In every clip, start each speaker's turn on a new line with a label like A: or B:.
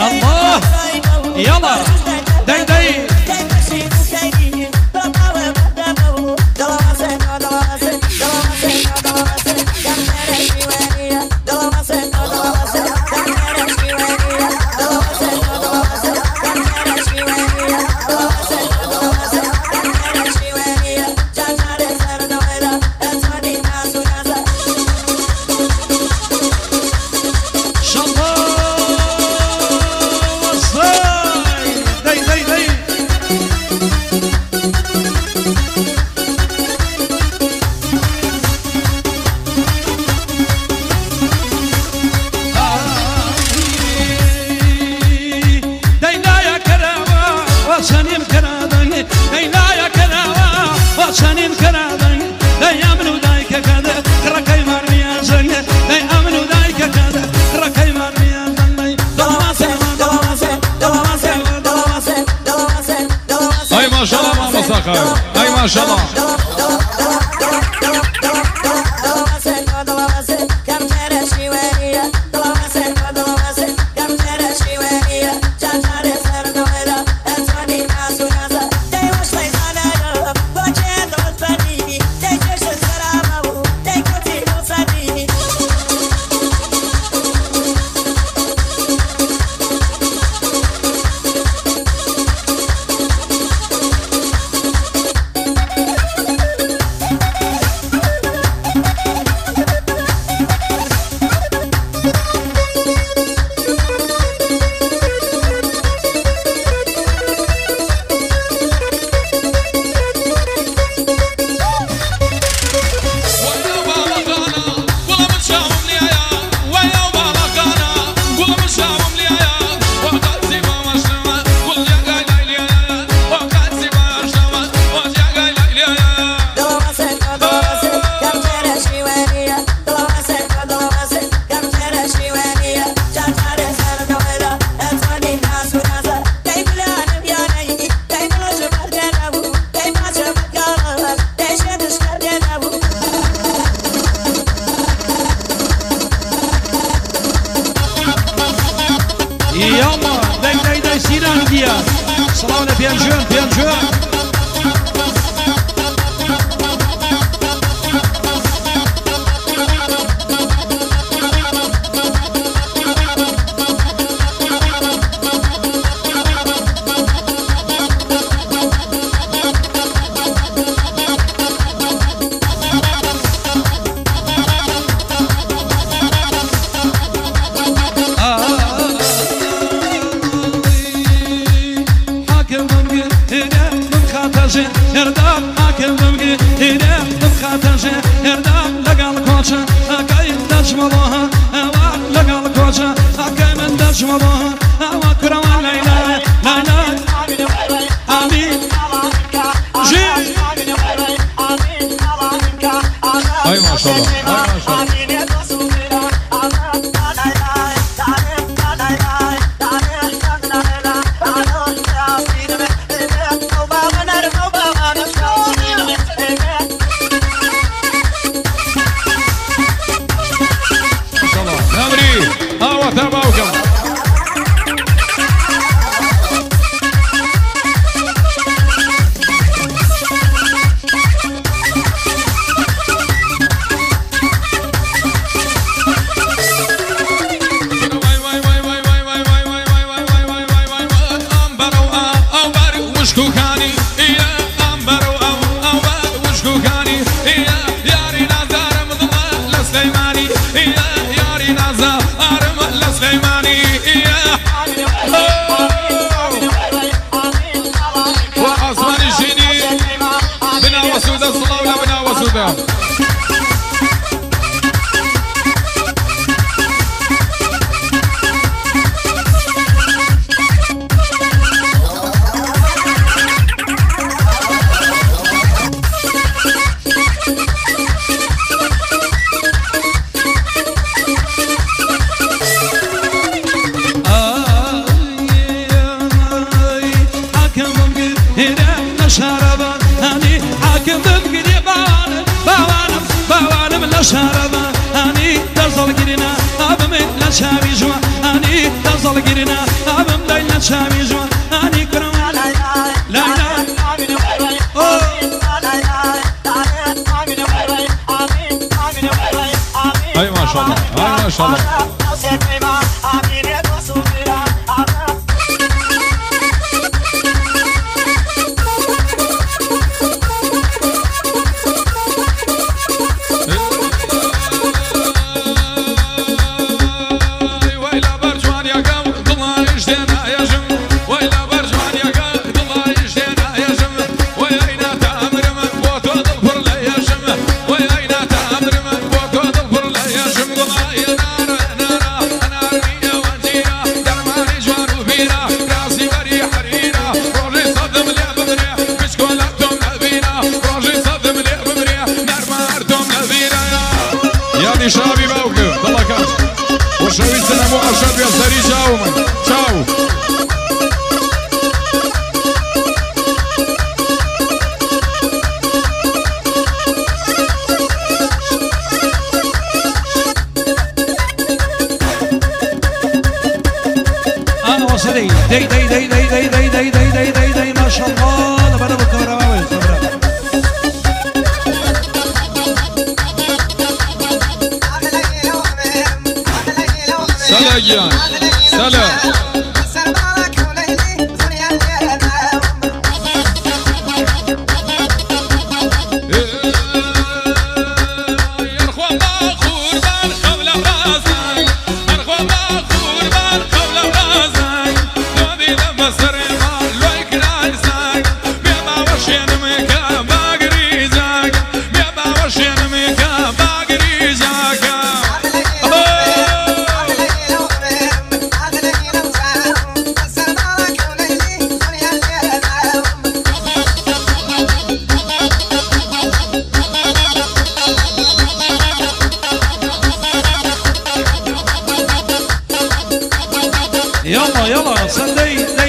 A: الله! يلا!
B: Jama.
C: bien joué. هیدم خاتجه هردم اکردم گی هیدم خاتجه هردم لگال کوچه اکای دچ مباه اوا لگال کوچه اکای من دچ مباه اوا کروان لیلا لیلا آمین جی
B: ای ماشاءالله ای
A: ماشاءالله
B: inşallah. Ha, inşallah.
C: سري دي دي دي دي دي دي دي دي دي دي دي ما شاء الله انا بلا بالكهرباء
B: سلام سلام
C: يلا يلا صدي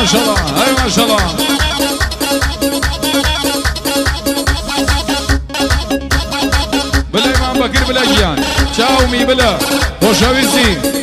B: maşallah, hey maşallah. بلا امام بكر بلا جيان تشاومي بلا خوشاويزي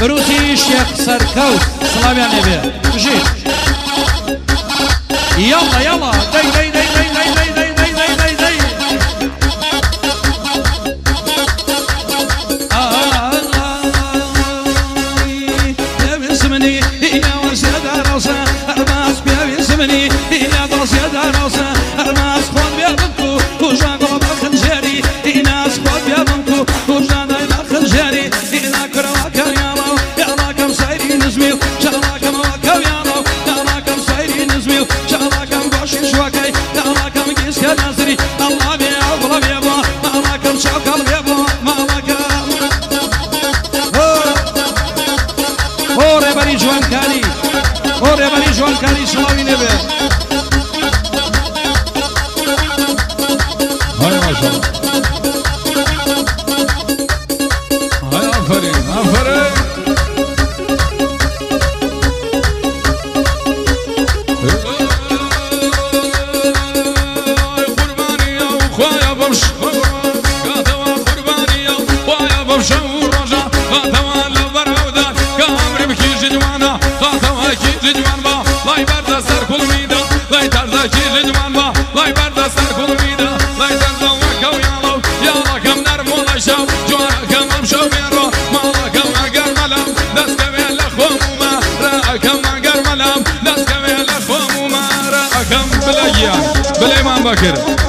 C: روتی شیخ سرکەوت سڵاویان نەبێ ژی یاڵە یاڵە دەی دەی دەی دەی دەی دەی دەی دەی دەی دەی دەی زمني يا وسادة راسه أرباس بيا زمني
B: bucket.